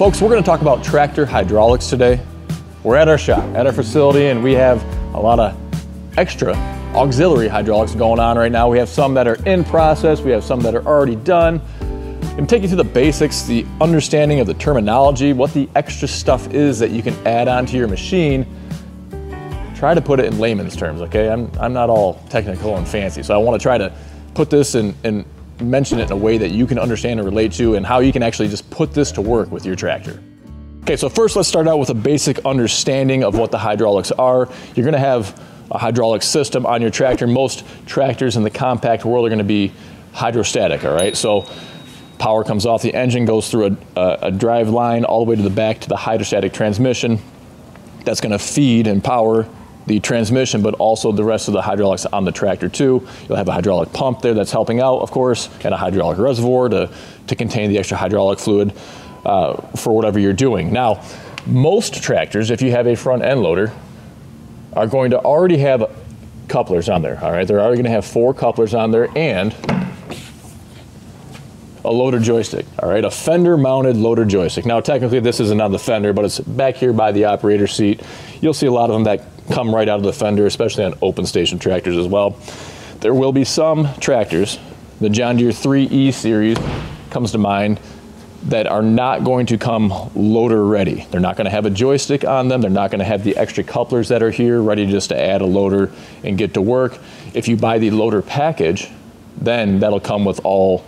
Folks, we're going to talk about tractor hydraulics today. We're at our shop, at our facility, and we have a lot of extra auxiliary hydraulics going on right now. We have some that are in process, we have some that are already done. I'm take you through the basics, the understanding of the terminology, what the extra stuff is that you can add onto your machine. Try to put it in layman's terms, okay? I'm, I'm not all technical and fancy, so I want to try to put this in, in mention it in a way that you can understand and relate to and how you can actually just put this to work with your tractor. Okay, so first let's start out with a basic understanding of what the hydraulics are. You're gonna have a hydraulic system on your tractor. Most tractors in the compact world are gonna be hydrostatic, all right? So power comes off the engine, goes through a, a, a drive line all the way to the back to the hydrostatic transmission. That's gonna feed and power the transmission, but also the rest of the hydraulics on the tractor too. You'll have a hydraulic pump there that's helping out, of course, and a hydraulic reservoir to, to contain the extra hydraulic fluid uh, for whatever you're doing. Now, most tractors, if you have a front end loader, are going to already have couplers on there, all right? They're already gonna have four couplers on there and a loader joystick, all right? A fender mounted loader joystick. Now, technically this isn't on the fender, but it's back here by the operator seat. You'll see a lot of them that come right out of the fender, especially on open station tractors as well. There will be some tractors, the John Deere 3E series comes to mind, that are not going to come loader ready. They're not gonna have a joystick on them. They're not gonna have the extra couplers that are here ready just to add a loader and get to work. If you buy the loader package, then that'll come with all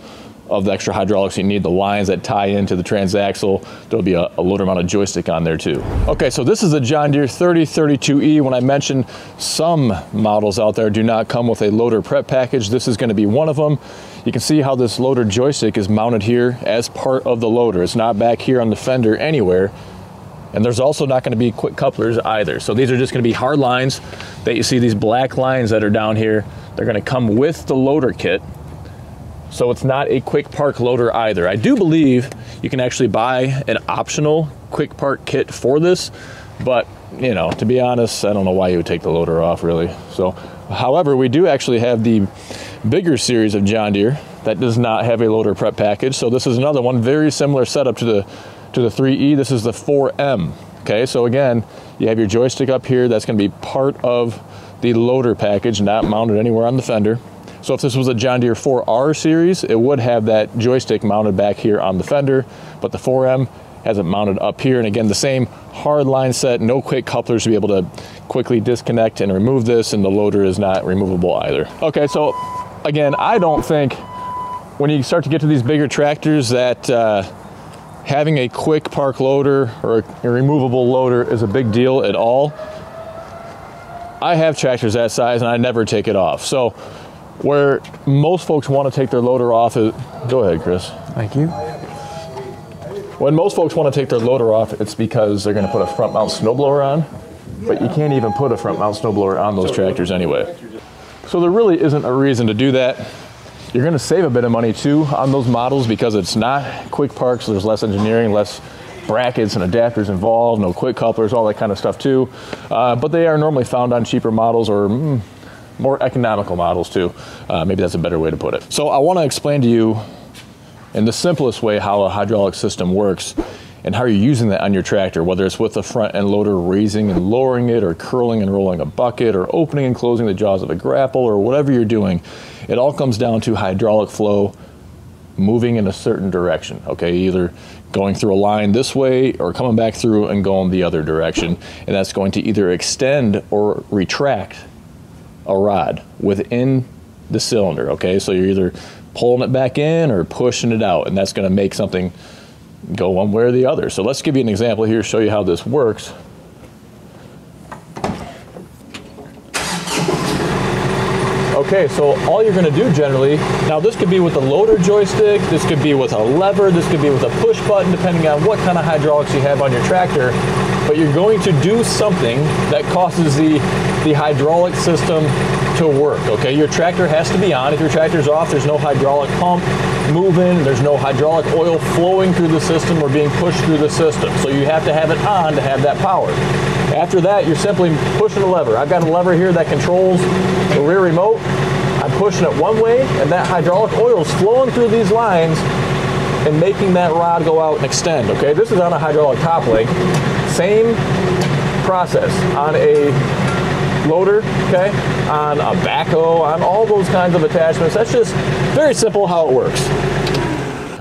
of the extra hydraulics you need, the lines that tie into the transaxle. There'll be a, a loader mounted joystick on there too. Okay, so this is a John Deere 3032E. When I mentioned some models out there do not come with a loader prep package, this is gonna be one of them. You can see how this loader joystick is mounted here as part of the loader. It's not back here on the fender anywhere. And there's also not gonna be quick couplers either. So these are just gonna be hard lines that you see these black lines that are down here. They're gonna come with the loader kit so it's not a quick park loader either. I do believe you can actually buy an optional quick park kit for this, but you know, to be honest, I don't know why you would take the loader off really. So, however, we do actually have the bigger series of John Deere that does not have a loader prep package. So this is another one, very similar setup to the to the 3E. This is the 4M. Okay, so again, you have your joystick up here. That's going to be part of the loader package, not mounted anywhere on the fender. So if this was a John Deere 4R series, it would have that joystick mounted back here on the fender, but the 4M has it mounted up here. And again, the same hard line set, no quick couplers to be able to quickly disconnect and remove this, and the loader is not removable either. Okay, so again, I don't think when you start to get to these bigger tractors that uh, having a quick park loader or a removable loader is a big deal at all. I have tractors that size and I never take it off. So where most folks want to take their loader off is, go ahead, Chris. Thank you. When most folks want to take their loader off, it's because they're going to put a front mount snowblower on, but you can't even put a front mount snowblower on those tractors anyway. So there really isn't a reason to do that. You're going to save a bit of money too on those models because it's not quick parks, so there's less engineering, less brackets and adapters involved, no quick couplers, all that kind of stuff too. Uh, but they are normally found on cheaper models or mm, more economical models too. Uh, maybe that's a better way to put it. So I want to explain to you in the simplest way how a hydraulic system works and how you're using that on your tractor, whether it's with the front end loader raising and lowering it, or curling and rolling a bucket, or opening and closing the jaws of a grapple, or whatever you're doing. It all comes down to hydraulic flow moving in a certain direction, okay? Either going through a line this way or coming back through and going the other direction. And that's going to either extend or retract a rod within the cylinder, okay? So you're either pulling it back in or pushing it out, and that's gonna make something go one way or the other. So let's give you an example here, show you how this works. Okay, so all you're gonna do generally, now this could be with a loader joystick, this could be with a lever, this could be with a push button, depending on what kind of hydraulics you have on your tractor, but you're going to do something that causes the, the hydraulic system to work, okay? Your tractor has to be on. If your tractor's off, there's no hydraulic pump moving, there's no hydraulic oil flowing through the system or being pushed through the system. So you have to have it on to have that power. After that, you're simply pushing a lever. I've got a lever here that controls the rear remote. I'm pushing it one way, and that hydraulic oil is flowing through these lines and making that rod go out and extend, okay? This is on a hydraulic top link. Same process on a loader, okay, on a backhoe, on all those kinds of attachments. That's just very simple how it works.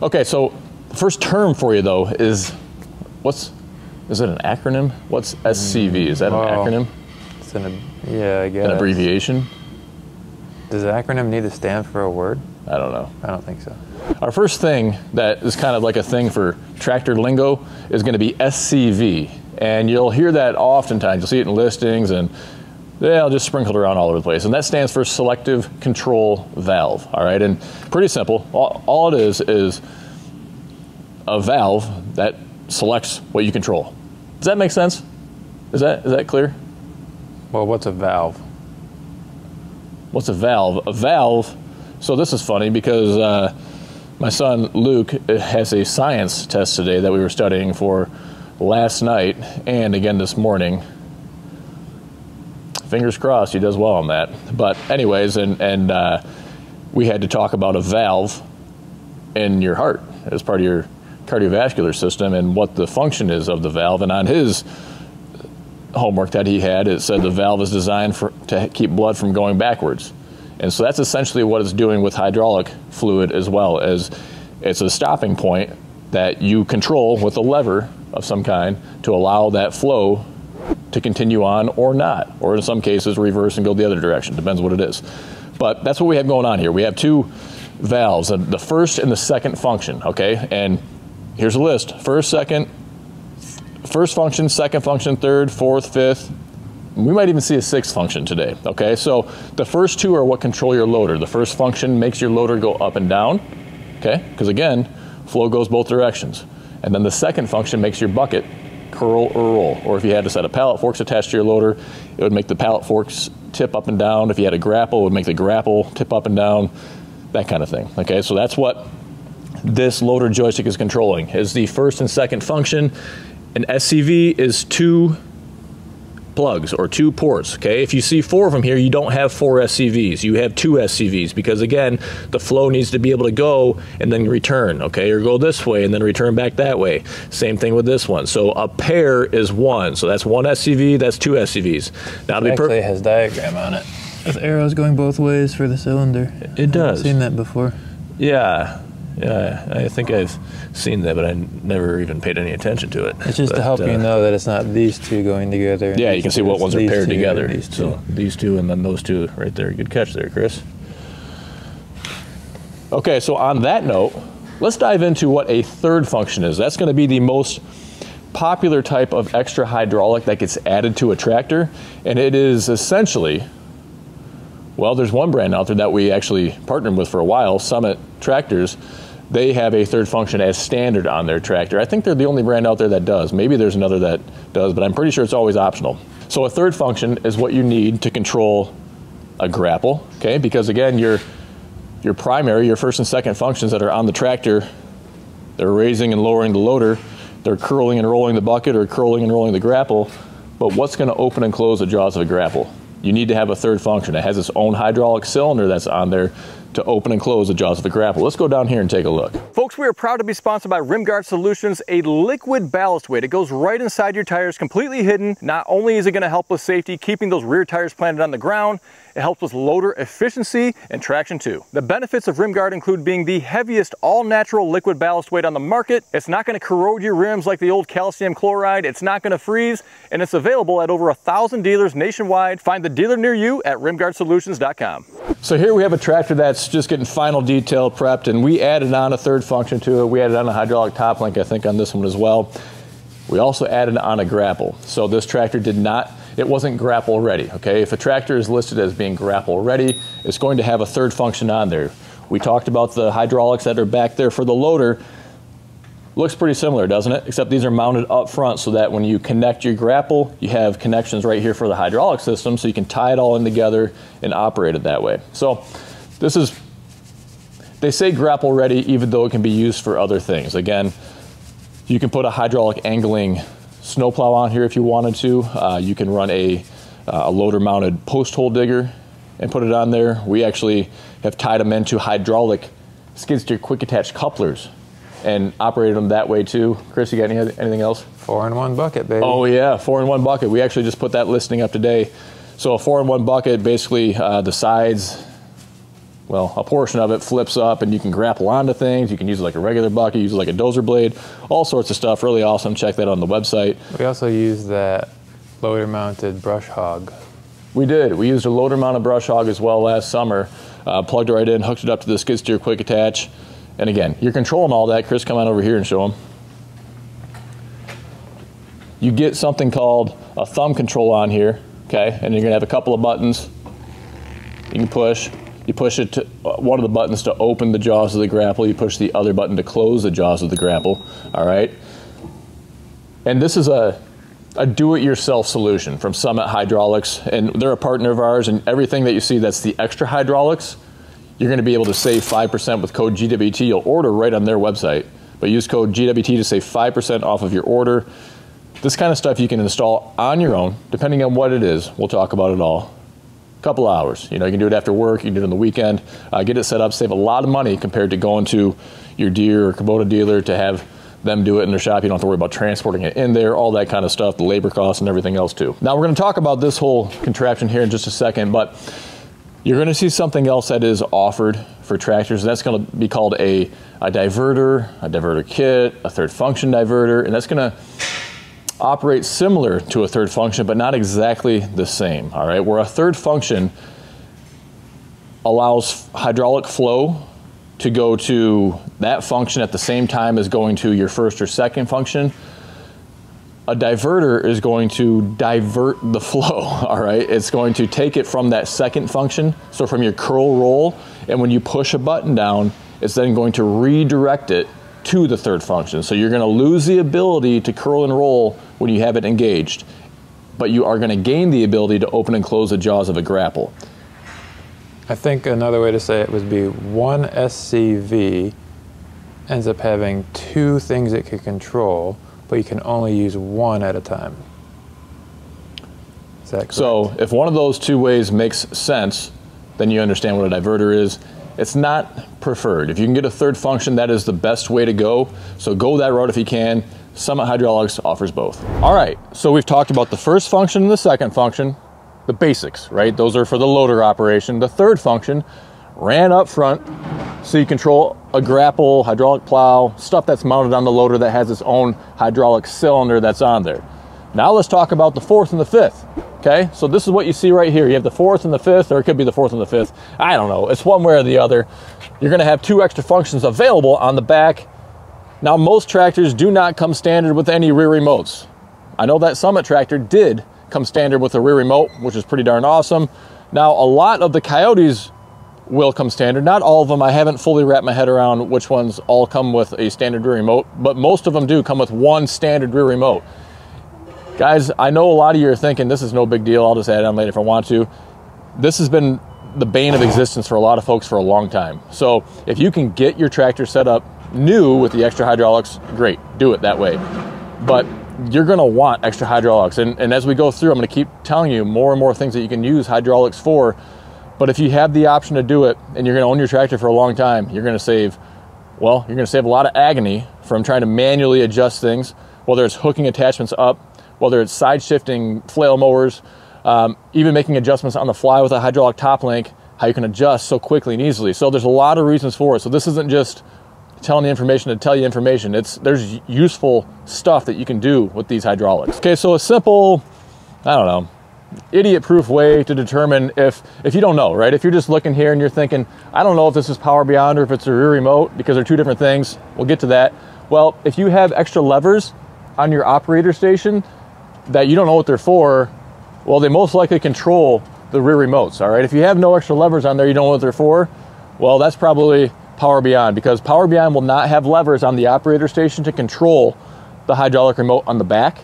Okay, so first term for you though is what's is it an acronym? What's SCV? Is that an acronym? It's an, yeah, I guess. An abbreviation? Does the acronym need to stand for a word? I don't know. I don't think so. Our first thing that is kind of like a thing for tractor lingo is going to be SCV. And you'll hear that oftentimes. You'll see it in listings and they'll just sprinkled around all over the place. And that stands for selective control valve. All right. And pretty simple. All, all it is is a valve that selects what you control. Does that make sense? Is that, is that clear? Well, what's a valve? What's a valve? A valve. So this is funny because uh, my son Luke has a science test today that we were studying for last night and again this morning. Fingers crossed he does well on that. But anyways, and and uh, we had to talk about a valve in your heart as part of your cardiovascular system and what the function is of the valve. And on his homework that he had, it said the valve is designed for to keep blood from going backwards. And so that's essentially what it's doing with hydraulic fluid as well as it's a stopping point that you control with a lever of some kind to allow that flow to continue on or not, or in some cases reverse and go the other direction, depends what it is. But that's what we have going on here. We have two valves, the first and the second function, okay? And here's a list. First, second, first function, second function, third, fourth, fifth. We might even see a sixth function today, okay? So the first two are what control your loader. The first function makes your loader go up and down, okay? Because again, flow goes both directions. And then the second function makes your bucket curl or roll. Or if you had a set of pallet forks attached to your loader, it would make the pallet forks tip up and down. If you had a grapple, it would make the grapple tip up and down, that kind of thing, okay? So that's what this loader joystick is controlling is the first and second function. An SCV is two plugs or two ports. Okay, if you see four of them here, you don't have four SCVs. You have two SCVs because again, the flow needs to be able to go and then return. Okay, or go this way and then return back that way. Same thing with this one. So a pair is one. So that's one SCV. That's two SCVs. Now to It be per- actually has diagram on it. With arrows going both ways for the cylinder. It does. I've seen that before. yeah. Yeah, I think I've seen that, but I never even paid any attention to it. It's just to help uh, you know that it's not these two going together. Yeah, you can see what ones are paired together. These two. So these two and then those two right there. Good catch there, Chris. Okay, so on that note, let's dive into what a third function is. That's going to be the most popular type of extra hydraulic that gets added to a tractor, and it is essentially well, there's one brand out there that we actually partnered with for a while, Summit Tractors. They have a third function as standard on their tractor. I think they're the only brand out there that does. Maybe there's another that does, but I'm pretty sure it's always optional. So a third function is what you need to control a grapple, okay? Because again, your your primary, your first and second functions that are on the tractor, they're raising and lowering the loader, they're curling and rolling the bucket or curling and rolling the grapple. But what's going to open and close the jaws of a grapple? You need to have a third function. It has its own hydraulic cylinder that's on there to open and close the jaws of the grapple. Let's go down here and take a look. Folks, we are proud to be sponsored by Rimguard Solutions, a liquid ballast weight. It goes right inside your tires, completely hidden. Not only is it going to help with safety, keeping those rear tires planted on the ground, it helps with loader efficiency and traction too. The benefits of Rimguard include being the heaviest all-natural liquid ballast weight on the market. It's not going to corrode your rims like the old calcium chloride. It's not going to freeze, and it's available at over a thousand dealers nationwide. Find the dealer near you at rimguardsolutions.com. So here we have a tractor that's just getting final detail prepped, and we added on a third function to it. We added on a hydraulic top link, I think, on this one as well. We also added on a grapple. So this tractor did not, it wasn't grapple ready, okay? If a tractor is listed as being grapple ready, it's going to have a third function on there. We talked about the hydraulics that are back there for the loader. Looks pretty similar, doesn't it? Except these are mounted up front so that when you connect your grapple, you have connections right here for the hydraulic system so you can tie it all in together and operate it that way. So this is, they say grapple ready even though it can be used for other things. Again, you can put a hydraulic angling snowplow on here if you wanted to. Uh, you can run a, uh, a loader mounted post hole digger and put it on there. We actually have tied them into hydraulic skid steer quick attach couplers and operated them that way too. Chris, you got any, anything else? Four in one bucket, baby. Oh yeah, four in one bucket. We actually just put that listing up today. So a four in one bucket, basically uh, the sides, well, a portion of it flips up and you can grapple onto things. You can use it like a regular bucket, use it like a dozer blade, all sorts of stuff. Really awesome. Check that on the website. We also use that loader mounted brush hog. We did. We used a loader mounted brush hog as well last summer. Uh, plugged it right in, hooked it up to the skid steer quick attach. And again, you're controlling all that. Chris, come on over here and show them. You get something called a thumb control on here, okay? And you're gonna have a couple of buttons you can push. You push it to uh, one of the buttons to open the jaws of the grapple. You push the other button to close the jaws of the grapple, all right? And this is a, a do-it-yourself solution from Summit Hydraulics, and they're a partner of ours, and everything that you see that's the extra hydraulics, you're gonna be able to save 5% with code GWT. You'll order right on their website, but use code GWT to save 5% off of your order. This kind of stuff you can install on your own, depending on what it is. We'll talk about it all. Couple hours. You know, you can do it after work, you can do it on the weekend. Uh, get it set up, save a lot of money compared to going to your Deere or Kubota dealer to have them do it in their shop. You don't have to worry about transporting it in there, all that kind of stuff, the labor costs and everything else too. Now we're going to talk about this whole contraption here in just a second, but you're going to see something else that is offered for tractors, that's going to be called a, a diverter, a diverter kit, a third function diverter, and that's going to operate similar to a third function, but not exactly the same, all right? Where a third function allows hydraulic flow to go to that function at the same time as going to your first or second function, a diverter is going to divert the flow, all right? It's going to take it from that second function, so from your curl roll, and when you push a button down, it's then going to redirect it to the third function. So you're gonna lose the ability to curl and roll when you have it engaged, but you are gonna gain the ability to open and close the jaws of a grapple. I think another way to say it would be one SCV ends up having two things it can control, but you can only use one at a time. Is that correct? So if one of those two ways makes sense, then you understand what a diverter is. It's not preferred. If you can get a third function, that is the best way to go. So go that route if you can. Summit Hydraulics offers both. All right, so we've talked about the first function and the second function, the basics, right? Those are for the loader operation. The third function ran up front, so you control a grapple, hydraulic plow, stuff that's mounted on the loader that has its own hydraulic cylinder that's on there. Now let's talk about the fourth and the fifth. Okay, so this is what you see right here. You have the fourth and the fifth, or it could be the fourth and the fifth. I don't know. It's one way or the other. You're gonna have two extra functions available on the back. Now, most tractors do not come standard with any rear remotes. I know that Summit tractor did come standard with a rear remote, which is pretty darn awesome. Now, a lot of the Kiotis will come standard. Not all of them. I haven't fully wrapped my head around which ones all come with a standard rear remote, but most of them do come with one standard rear remote. Guys, I know a lot of you are thinking this is no big deal. I'll just add on later if I want to. This has been the bane of existence for a lot of folks for a long time. So if you can get your tractor set up new with the extra hydraulics, great, do it that way. But you're gonna want extra hydraulics. And, and as we go through, I'm gonna keep telling you more and more things that you can use hydraulics for. But if you have the option to do it and you're gonna own your tractor for a long time, you're gonna save, well, you're gonna save a lot of agony from trying to manually adjust things, whether it's hooking attachments up, whether it's side shifting flail mowers, um, even making adjustments on the fly with a hydraulic top link, how you can adjust so quickly and easily. So there's a lot of reasons for it. So this isn't just telling you information to tell you information. It's there's useful stuff that you can do with these hydraulics. Okay, so a simple, I don't know, idiot-proof way to determine if if you don't know, right? If you're just looking here and you're thinking, I don't know if this is Power Beyond or if it's a rear remote because they're two different things. We'll get to that. Well, if you have extra levers on your operator station that you don't know what they're for, well, they most likely control the rear remotes, all right? If you have no extra levers on there, you don't know what they're for, well, that's probably Power Beyond because Power Beyond will not have levers on the operator station to control the hydraulic remote on the back.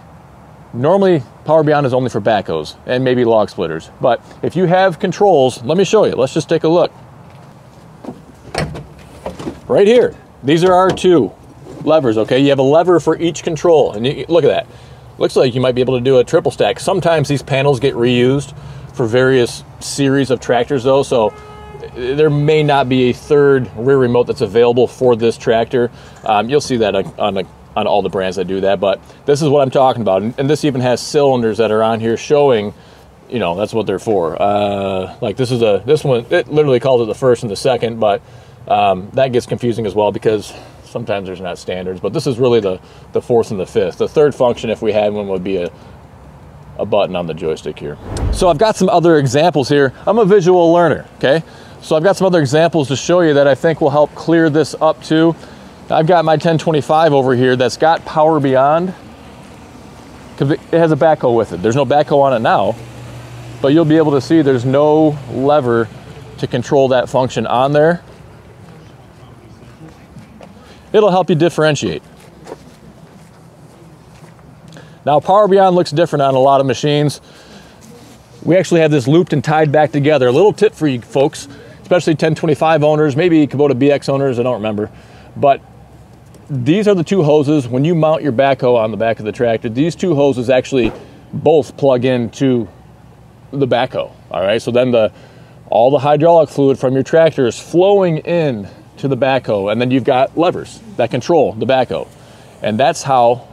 Normally, Power Beyond is only for backhoes and maybe log splitters. But if you have controls, let me show you. Let's just take a look. Right here, these are our two levers, okay? You have a lever for each control, and you, look at that. Looks like you might be able to do a triple stack. Sometimes these panels get reused for various series of tractors though, so there may not be a third rear remote that's available for this tractor. Um, you'll see that on, on, on all the brands that do that, but this is what I'm talking about. And, and this even has cylinders that are on here showing, you know, that's what they're for. Uh, like this is a, this one, it literally calls it the first and the second, but um, that gets confusing as well because sometimes there's not standards, but this is really the, the fourth and the fifth. The third function, if we had one, would be a, a button on the joystick here. So I've got some other examples here. I'm a visual learner, okay? So I've got some other examples to show you that I think will help clear this up too. I've got my 1025 over here that's got power beyond because it has a backhoe with it. There's no backhoe on it now, but you'll be able to see there's no lever to control that function on there. It'll help you differentiate. Now Power Beyond looks different on a lot of machines. We actually have this looped and tied back together. A little tip for you folks, especially 1025 owners, maybe Kubota BX owners, I don't remember. But these are the two hoses. When you mount your backhoe on the back of the tractor, these two hoses actually both plug into the backhoe. All right, so then the all the hydraulic fluid from your tractor is flowing in to the backhoe, and then you've got levers that control the backhoe, and that's how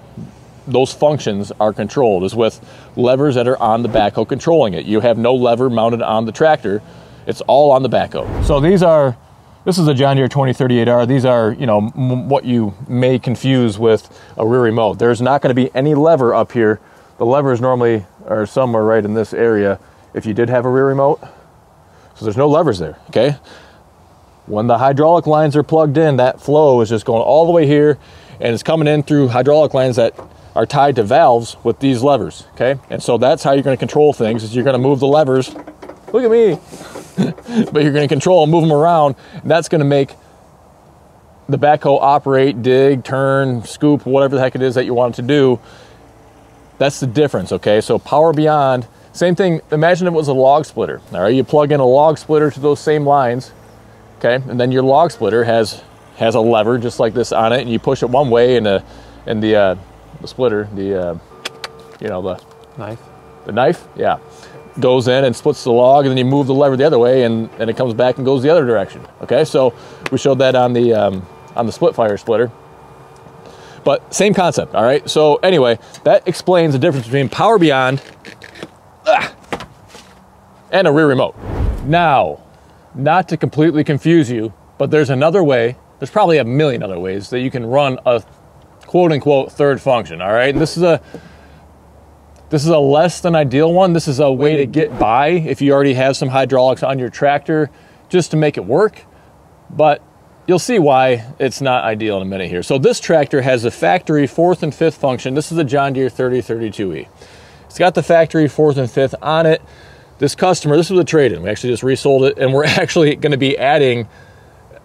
those functions are controlled is with levers that are on the backhoe controlling it. You have no lever mounted on the tractor. It's all on the back backhoe. So these are, this is a John Deere 2038R. These are, you know, what you may confuse with a rear remote. There's not going to be any lever up here. The levers normally are somewhere right in this area if you did have a rear remote. So there's no levers there, okay? When the hydraulic lines are plugged in, that flow is just going all the way here and it's coming in through hydraulic lines that are tied to valves with these levers, okay? And so that's how you're gonna control things is you're gonna move the levers, look at me, but you're gonna control and move them around. And that's gonna make the backhoe operate, dig, turn, scoop, whatever the heck it is that you want it to do. That's the difference, okay? So Power Beyond, same thing, imagine it was a log splitter, all right? You plug in a log splitter to those same lines, okay? And then your log splitter has has a lever just like this on it, and you push it one way, and the and the uh, the splitter, the uh, you know the knife, the knife, yeah, goes in and splits the log, and then you move the lever the other way, and and it comes back and goes the other direction. Okay, so we showed that on the um, on the SplitFire splitter. But same concept, all right? So anyway, that explains the difference between Power Beyond and a rear remote. Now, not to completely confuse you, but there's another way there's probably a million other ways that you can run a quote unquote third function. All right. And this is a this is a less than ideal one. This is a way to get by if you already have some hydraulics on your tractor just to make it work. But you'll see why it's not ideal in a minute here. So this tractor has a factory fourth and fifth function. This is a John Deere 3032E. It's got the factory fourth and fifth on it. This customer, this was a trade-in. We actually just resold it and we're actually going to be adding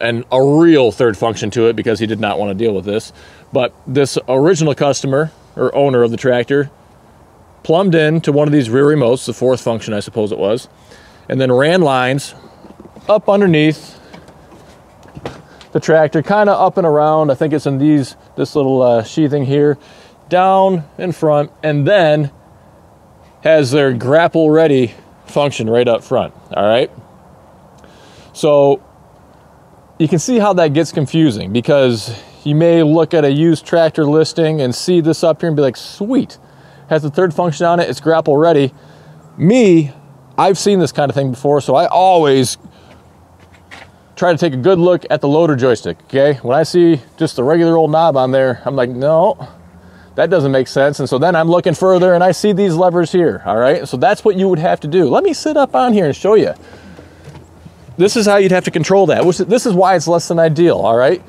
and a real third function to it because he did not want to deal with this. But this original customer or owner of the tractor plumbed in to one of these rear remotes, the fourth function, I suppose it was, and then ran lines up underneath the tractor, kind of up and around. I think it's in these this little uh, sheathing here, down in front, and then has their grapple ready function right up front. All right. So you can see how that gets confusing because you may look at a used tractor listing and see this up here and be like, sweet, has the third function on it, it's grapple ready. Me, I've seen this kind of thing before, so I always try to take a good look at the loader joystick, okay? When I see just the regular old knob on there, I'm like, no, that doesn't make sense. And so then I'm looking further and I see these levers here, all right? So that's what you would have to do. Let me sit up on here and show you this is how you'd have to control that. which This is why it's less than ideal, all right?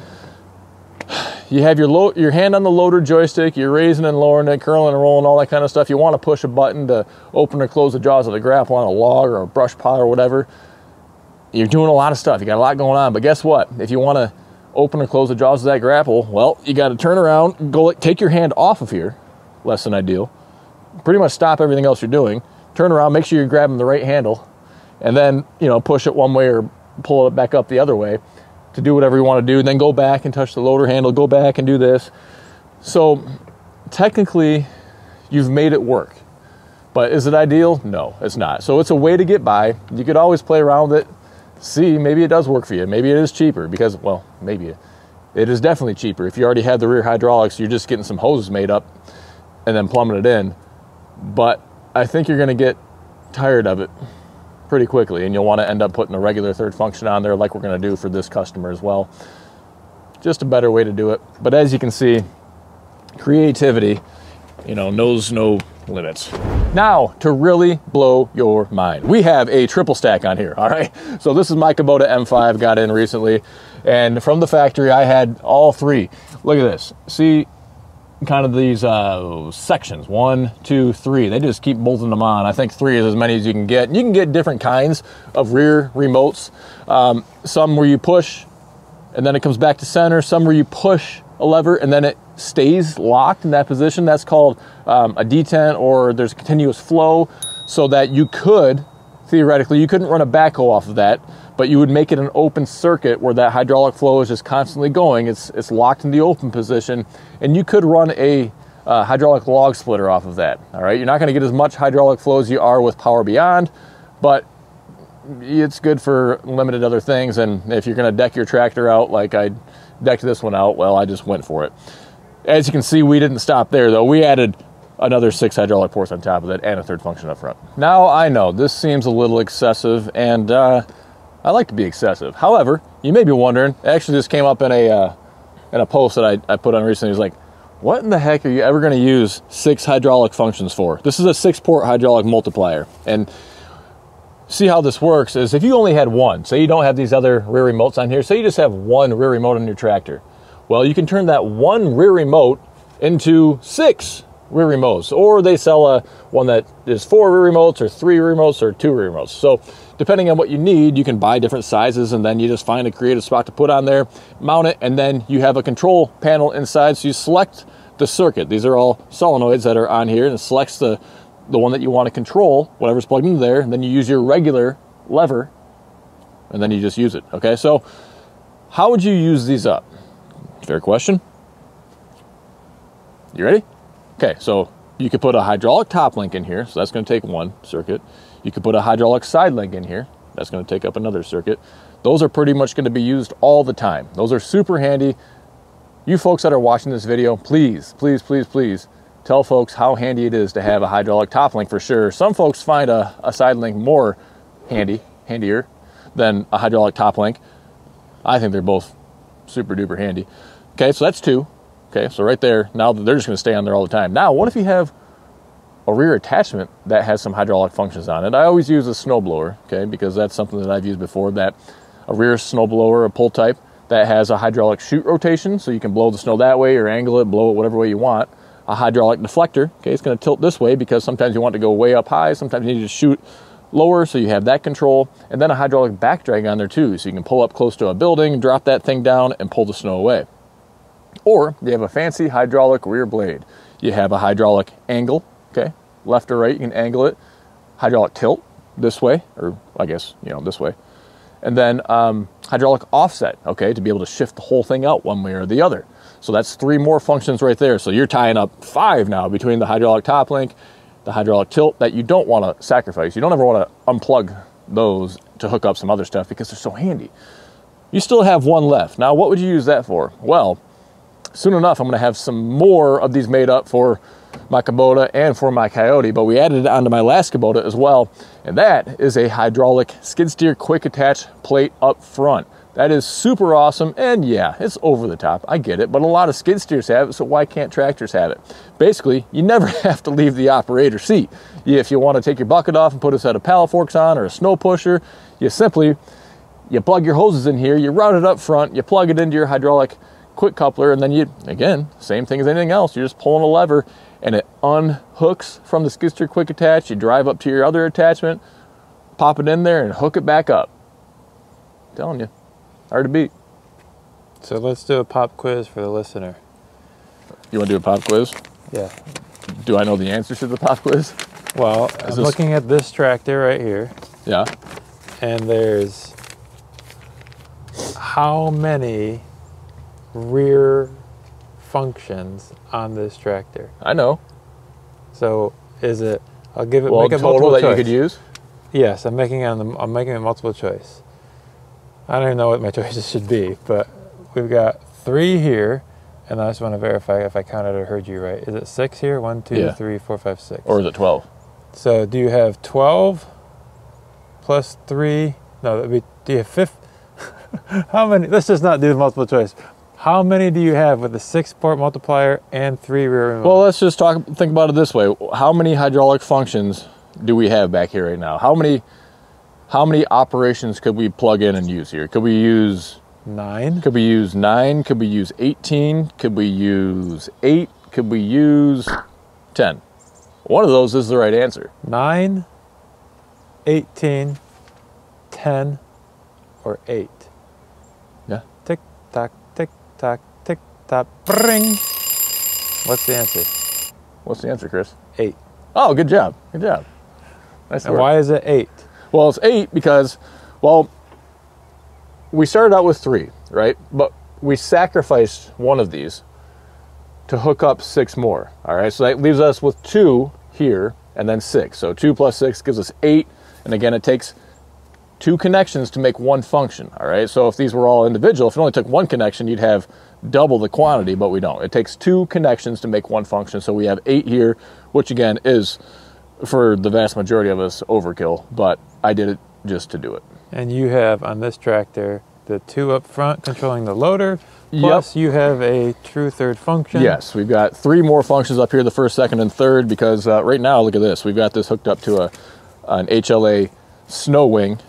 You have your, your hand on the loader joystick, you're raising and lowering it, curling and rolling, all that kind of stuff. You want to push a button to open or close the jaws of the grapple on a log or a brush pile or whatever. You're doing a lot of stuff. You got a lot going on. But guess what? If you want to open or close the jaws of that grapple, well, you got to turn around, go take your hand off of here, less than ideal. Pretty much stop everything else you're doing. Turn around, make sure you're grabbing the right handle and then you know push it one way or pull it back up the other way to do whatever you want to do. Then go back and touch the loader handle, go back and do this. So technically, you've made it work. But is it ideal? No, it's not. So it's a way to get by. You could always play around with it. see maybe it does work for you. Maybe it is cheaper because, well, maybe it is definitely cheaper. If you already have the rear hydraulics, you're just getting some hoses made up and then plumbing it in. But I think you're going to get tired of it pretty quickly and you'll want to end up putting a regular third function on there like we're going to do for this customer as well. Just a better way to do it. But as you can see, creativity, you know, knows no limits. Now, to really blow your mind, we have a triple stack on here, all right? So this is my Kubota M5, got in recently, and from the factory, I had all three. Look at this. See kind of these uh, sections, one, two, three. They just keep bolting them on. I think three is as many as you can get. You can get different kinds of rear remotes. Um, some where you push and then it comes back to center. Some where you push a lever and then it stays locked in that position. That's called um, a detent or there's a continuous flow so that you could, theoretically, you couldn't run a backhoe off of that, but you would make it an open circuit where that hydraulic flow is just constantly going. It's, it's locked in the open position and you could run a uh, hydraulic log splitter off of that. All right, you're not gonna get as much hydraulic flow as you are with Power Beyond, but it's good for limited other things. And if you're gonna deck your tractor out like I decked this one out, well, I just went for it. As you can see, we didn't stop there though. We added another six hydraulic ports on top of that and a third function up front. Now I know this seems a little excessive and uh, I like to be excessive. However, you may be wondering, actually this came up in a, uh, in a post that I, I put on recently. It was like, what in the heck are you ever gonna use six hydraulic functions for? This is a six port hydraulic multiplier. And see how this works is if you only had one, say you don't have these other rear remotes on here, say you just have one rear remote on your tractor. Well, you can turn that one rear remote into six rear remotes, or they sell a one that is four rear remotes, or three rear remotes, or two rear remotes. So, depending on what you need, you can buy different sizes, and then you just find a creative spot to put on there, mount it, and then you have a control panel inside. So you select the circuit. These are all solenoids that are on here, and it selects the the one that you want to control, whatever's plugged into there, and then you use your regular lever, and then you just use it. Okay, so how would you use these up? Fair question. You ready? Okay, so you could put a hydraulic top link in here, so that's going to take one circuit. You could put a hydraulic side link in here, that's going to take up another circuit. Those are pretty much going to be used all the time. Those are super handy. You folks that are watching this video, please, please, please, please tell folks how handy it is to have a hydraulic top link for sure. Some folks find a, a side link more handy, handier than a hydraulic top link. I think they're both super duper handy. Okay, so that's two. Okay, so right there, now they're just gonna stay on there all the time. Now, what if you have a rear attachment that has some hydraulic functions on it? I always use a snowblower, okay, because that's something that I've used before, that a rear snowblower, a pull type, that has a hydraulic chute rotation, so you can blow the snow that way or angle it, blow it whatever way you want a hydraulic deflector. Okay, it's going to tilt this way because sometimes you want to go way up high, sometimes you need to shoot lower, so you have that control, and then a hydraulic back drag on there too, so you can pull up close to a building, drop that thing down, and pull the snow away. Or you have a fancy hydraulic rear blade. You have a hydraulic angle, okay, left or right, you can angle it. Hydraulic tilt this way, or I guess, you know, this way. And then um, hydraulic offset, okay, to be able to shift the whole thing out one way or the other. So that's three more functions right there. So you're tying up five now between the hydraulic top link, the hydraulic tilt that you don't want to sacrifice. You don't ever want to unplug those to hook up some other stuff because they're so handy. You still have one left. Now, what would you use that for? Well, soon enough, I'm going to have some more of these made up for my Kubota and for my Kioti, but we added it onto my last Kubota as well. And that is a hydraulic skid steer quick attach plate up front. That is super awesome, and yeah, it's over the top. I get it, but a lot of skid steers have it, so why can't tractors have it? Basically, you never have to leave the operator seat. If you want to take your bucket off and put a set of paddle forks on or a snow pusher, you simply you plug your hoses in here, you route it up front, you plug it into your hydraulic quick coupler, and then you again, same thing as anything else. You're just pulling a lever and it unhooks from the skid steer quick attach. You drive up to your other attachment, pop it in there, and hook it back up. I'm telling you. Hard to beat. So let's do a pop quiz for the listener. You want to do a pop quiz? Yeah. Do I know the answers to the pop quiz? Well, I'm this- looking at this tractor right here, Yeah. and there's how many rear functions on this tractor? I know. So is it? I'll give it. Well, make it total multiple that choice. you could use. Yes, I'm making it. On the, I'm making it multiple choice. I don't even know what my choices should be, but we've got three here, and I just want to verify if I counted or heard you right. Is it six here? One, two, Yeah. three, four, five, six. Or is it 12? so do you have 12 plus three? No, that'd be, do you have fifth? How many? Let's just not do the multiple choice. How many do you have with a six port multiplier and three rear remote? Well, let's just talk. Think about it this way: How many hydraulic functions do we have back here right now? How many? How many operations could we plug in and use here? Could we use? nine. Could we use nine? Could we use eighteen? Could we use eight? Could we use ten? One of those is the right answer. 9, 18, 10, or 8. Yeah. Tick tock, tock, tick tock, bring. What's the answer? What's the answer, Chris? 8. Oh, good job. Good job. Nice And work. why is it 8? Well, it's eight because, well, we started out with three, right? But we sacrificed one of these to hook up six more. All right, so that leaves us with two here and then six. So two plus six gives us eight. And again, it takes two connections to make one function. All right, so if these were all individual, if it only took one connection, you'd have double the quantity, but we don't. It takes two connections to make one function. So we have eight here, which again is for the vast majority of us overkill, but I did it just to do it. And you have on this tractor the two up front controlling the loader, plus you have a true third function. Yes, we've got three more functions up here the first, second, and third because uh, right now, look at this. We've got this hooked up to a, an HLA snow wing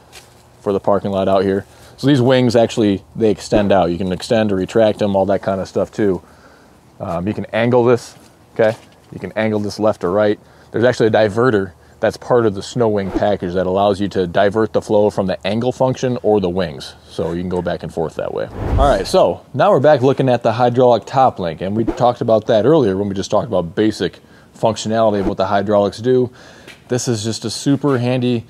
for the parking lot out here. So these wings actually, they extend out. You can extend or retract them, all that kind of stuff too. Um, you can angle this, okay? You can angle this left or right. There's actually a diverter that's part of the snow wing package that allows you to divert the flow from the angle function or the wings. So you can go back and forth that way. All right, so now we're back looking at the hydraulic top link, and we talked about that earlier when we just talked about basic functionality of what the hydraulics do. This is just a super handy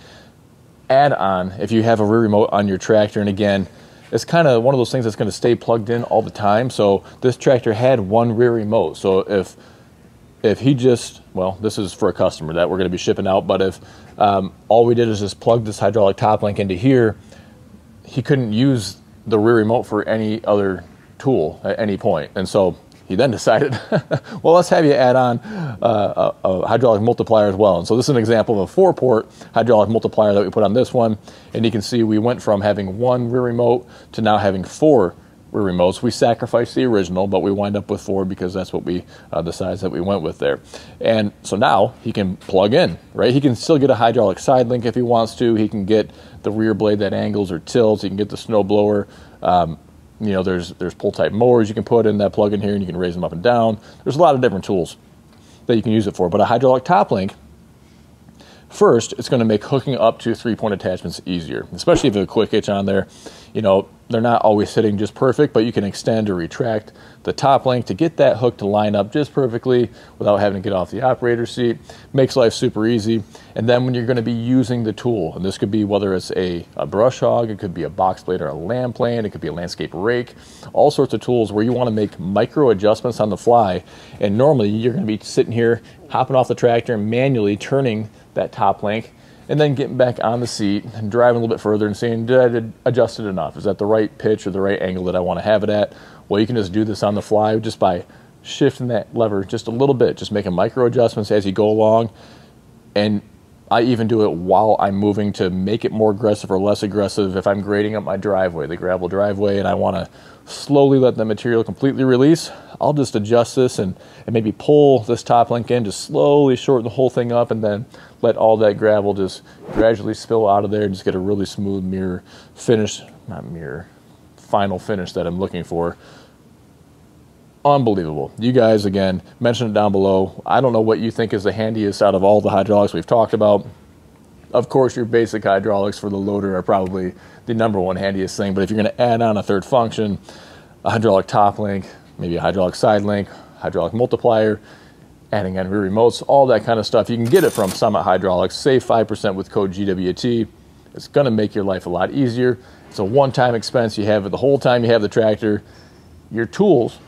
add-on if you have a rear remote on your tractor. And again, it's kind of one of those things that's going to stay plugged in all the time. So this tractor had one rear remote. So if if he just well, this is for a customer that we're going to be shipping out. But if um, all we did is just plug this hydraulic top link into here, he couldn't use the rear remote for any other tool at any point. And so he then decided, well, let's have you add on uh, a, a hydraulic multiplier as well. And so this is an example of a four port hydraulic multiplier that we put on this one. And you can see we went from having one rear remote to now having four rear remotes. We sacrificed the original, but we wind up with four because that's what we, uh, the size that we went with there. And so now he can plug in, right? He can still get a hydraulic side link if he wants to. He can get the rear blade that angles or tilts. He can get the snow blower. Um, you know, there's there's pull type mowers you can put in that plug in here, and you can raise them up and down. There's a lot of different tools that you can use it for. But a hydraulic top link, first, it's going to make hooking up to three point attachments easier, especially if you have a quick hitch on there. You know, they're not always sitting just perfect, but you can extend or retract the top link to get that hook to line up just perfectly without having to get off the operator seat. Makes life super easy. And then when you're going to be using the tool, and this could be whether it's a, a brush hog, it could be a box blade or a land plane, it could be a landscape rake, all sorts of tools where you want to make micro adjustments on the fly. And normally you're going to be sitting here, hopping off the tractor, and manually turning that top link and then getting back on the seat and driving a little bit further and seeing, did I adjust it enough? Is that the right pitch or the right angle that I want to have it at? Well, you can just do this on the fly just by shifting that lever just a little bit, just making micro adjustments as you go along. And I even do it while I'm moving to make it more aggressive or less aggressive. If I'm grading up my driveway, the gravel driveway, and I want to slowly let the material completely release, I'll just adjust this and, and maybe pull this top link in, just slowly shorten the whole thing up, and then let all that gravel just gradually spill out of there and just get a really smooth mirror finish, not mirror, final finish that I'm looking for. Unbelievable. You guys, again, mention it down below. I don't know what you think is the handiest out of all the hydraulics we've talked about. Of course, your basic hydraulics for the loader are probably the number one handiest thing, but if you're going to add on a third function, a hydraulic top link, maybe a hydraulic side link, hydraulic multiplier, adding on rear remotes, all that kind of stuff, you can get it from Summit Hydraulics. Save 5% with code GWT. It's going to make your life a lot easier. It's a one time expense. You have it the whole time you have the tractor. Your tools,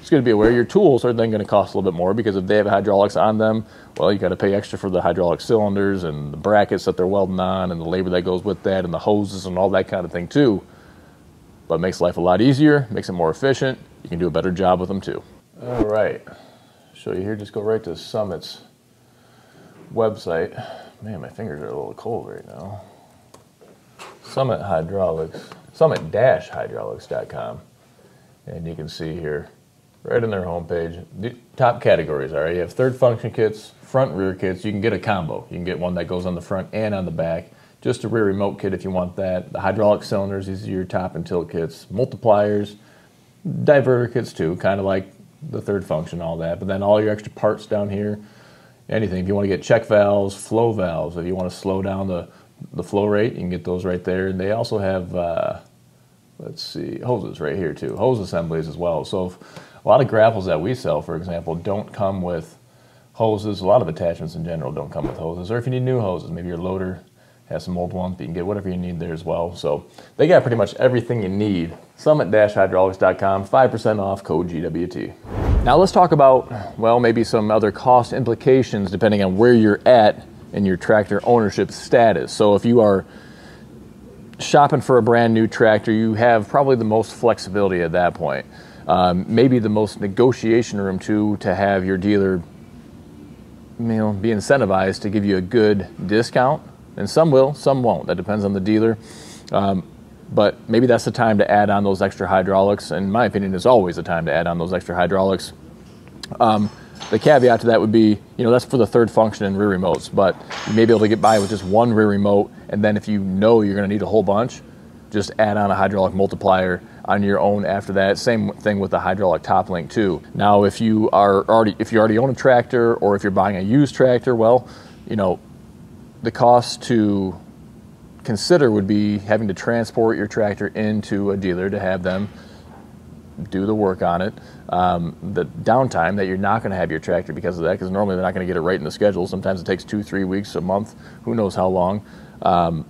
it's going to be aware your tools are then going to cost a little bit more because if they have hydraulics on them, well, you got to pay extra for the hydraulic cylinders and the brackets that they're welding on and the labor that goes with that and the hoses and all that kind of thing too. but it makes life a lot easier, makes it more efficient. You can do a better job with them too. All right, show you here. Just go right to Summit's website. Man, my fingers are a little cold right now. Summit Hydraulics, summit-hydraulics.com. And you can see here, right in their homepage, the top categories are you have third function kits, front rear kits. You can get a combo. You can get one that goes on the front and on the back. Just a rear remote kit if you want that. The hydraulic cylinders, these are your top and tilt kits. Multipliers, diverter kits too, kind of like the third function, all that. But then all your extra parts down here, anything. If you want to get check valves, flow valves, if you want to slow down the, the flow rate, you can get those right there. And they also have, uh, let's see, hoses right here too, hose assemblies as well. So if, a lot of grapples that we sell, for example, don't come with hoses. A lot of attachments in general don't come with hoses. Or if you need new hoses, maybe your loader has some old ones, but you can get whatever you need there as well. So they got pretty much everything you need. Summit-hydraulics.com, 5% off, code GWT. Now let's talk about, well, maybe some other cost implications depending on where you're at in your tractor ownership status. So if you are shopping for a brand new tractor, you have probably the most flexibility at that point. Um, maybe the most negotiation room too to have your dealer you know, be incentivized to give you a good discount and some will, some won't. That depends on the dealer. Um, but maybe that's the time to add on those extra hydraulics. In my opinion, is always the time to add on those extra hydraulics. Um, the caveat to that would be, you know, that's for the third function in rear remotes, but you may be able to get by with just one rear remote, and then if you know you're going to need a whole bunch, just add on a hydraulic multiplier on your own after that. Same thing with the hydraulic top link too. Now, if you are already if you already own a tractor or if you're buying a used tractor, well, you know, the cost to consider would be having to transport your tractor into a dealer to have them do the work on it. Um, the downtime that you're not going to have your tractor because of that, because normally they're not going to get it right in the schedule. Sometimes it takes two, three weeks, a month, who knows how long. Um,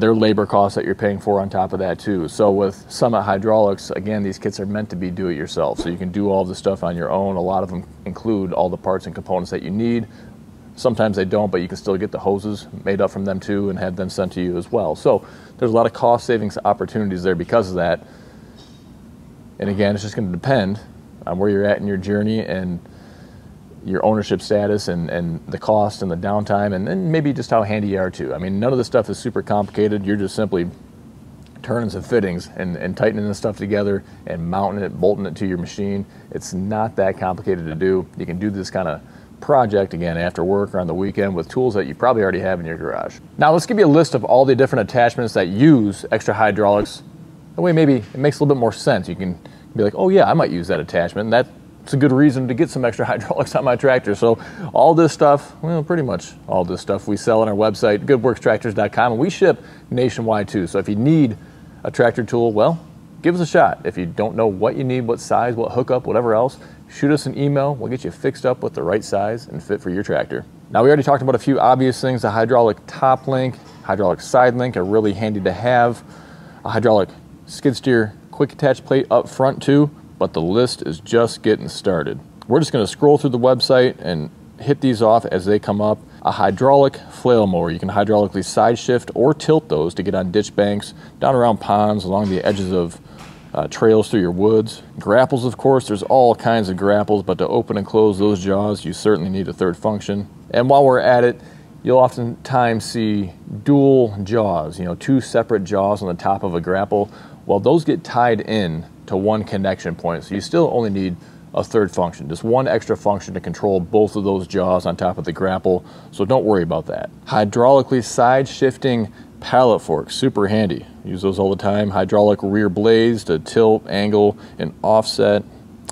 their labor costs that you're paying for on top of that too. So with Summit Hydraulics, again, these kits are meant to be do-it-yourself. So you can do all the stuff on your own. A lot of them include all the parts and components that you need. Sometimes they don't, but you can still get the hoses made up from them too and have them sent to you as well. So there's a lot of cost savings opportunities there because of that. And again, it's just going to depend on where you're at in your journey and your ownership status and, and the cost and the downtime and then maybe just how handy you are too. I mean, none of this stuff is super complicated. You're just simply turning some fittings and, and tightening the stuff together and mounting it, bolting it to your machine. It's not that complicated to do. You can do this kind of project again after work or on the weekend with tools that you probably already have in your garage. Now let's give you a list of all the different attachments that use extra hydraulics. That way maybe it makes a little bit more sense. You can be like, oh yeah, I might use that attachment. That's a good reason to get some extra hydraulics on my tractor. So all this stuff, well, pretty much all this stuff we sell on our website, goodworkstractors.com, and we ship nationwide too. So if you need a tractor tool, well, give us a shot. If you don't know what you need, what size, what hookup, whatever else, shoot us an email. We'll get you fixed up with the right size and fit for your tractor. Now, we already talked about a few obvious things. A hydraulic top link, hydraulic side link are really handy to have. A hydraulic skid steer quick attach plate up front too, but the list is just getting started. We're just gonna scroll through the website and hit these off as they come up. A hydraulic flail mower. You can hydraulically side shift or tilt those to get on ditch banks, down around ponds, along the edges of uh, trails through your woods. Grapples, of course, there's all kinds of grapples, but to open and close those jaws, you certainly need a third function. And while we're at it, you'll oftentimes see dual jaws, you know, two separate jaws on the top of a grapple. Well, those get tied in to one connection point, so you still only need a third function, just one extra function to control both of those jaws on top of the grapple, so don't worry about that. Hydraulically side shifting pallet forks, super handy. Use those all the time. Hydraulic rear blades to tilt, angle, and offset.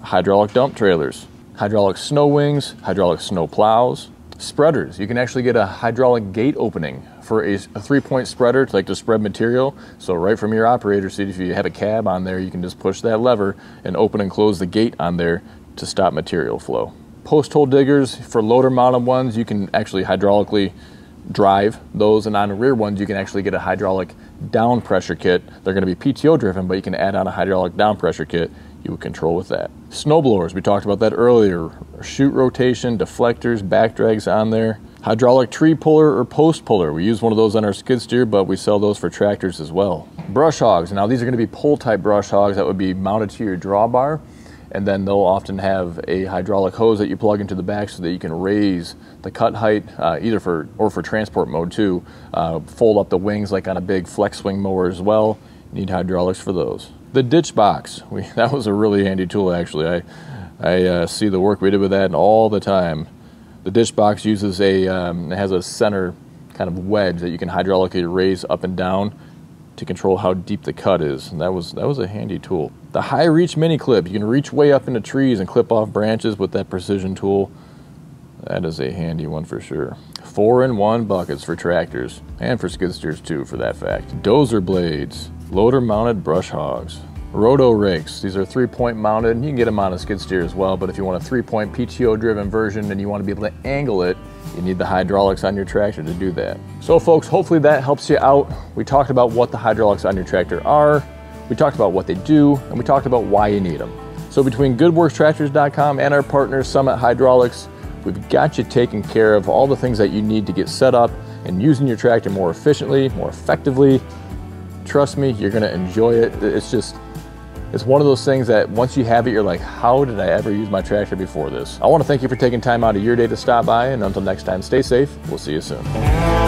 Hydraulic dump trailers. Hydraulic snow wings, hydraulic snow plows. Spreaders. You can actually get a hydraulic gate opening for a, a three-point spreader to like to spread material. So right from your operator seat, if you have a cab on there, you can just push that lever and open and close the gate on there to stop material flow. Post hole diggers for loader mounted ones, you can actually hydraulically drive those and on the rear ones you can actually get a hydraulic down pressure kit. They're going to be pto driven but you can add on a hydraulic down pressure kit. You would control with that. Snow blowers we talked about that earlier. Chute rotation deflectors back drags on there Hydraulic tree puller or post puller. We use one of those on our skid steer, but we sell those for tractors as well. Brush hogs. Now these are gonna be pull type brush hogs that would be mounted to your drawbar and then they'll often have a hydraulic hose that you plug into the back so that you can raise the cut height uh, either for or for transport mode too uh, fold up the wings like on a big flex wing mower as well you need hydraulics for those the ditch box we, that was a really handy tool actually i i uh, see the work we did with that all the time the ditch box uses a um, it has a center kind of wedge that you can hydraulically raise up and down to control how deep the cut is. And that was that was a handy tool. The high reach mini clip, you can reach way up into trees and clip off branches with that precision tool. That is a handy one for sure. Four in one buckets for tractors and for skid steers too for that fact. Dozer blades, loader mounted brush hogs, Roto rigs. These are three point mounted. and You can get them on a skid steer as well, but if you want a three point PTO driven version and you want to be able to angle it, you need the hydraulics on your tractor to do that. So folks, hopefully that helps you out. We talked about what the hydraulics on your tractor are, we talked about what they do, and we talked about why you need them. So between goodworkstractors.com and our partner Summit Hydraulics, we've got you taken care of all the things that you need to get set up and using your tractor more efficiently, more effectively. Trust me, you're gonna enjoy it. It's just, it's one of those things that once you have it, you're like, how did I ever use my tractor before this? I want to thank you for taking time out of your day to stop by, and until next time, stay safe. We'll see you soon.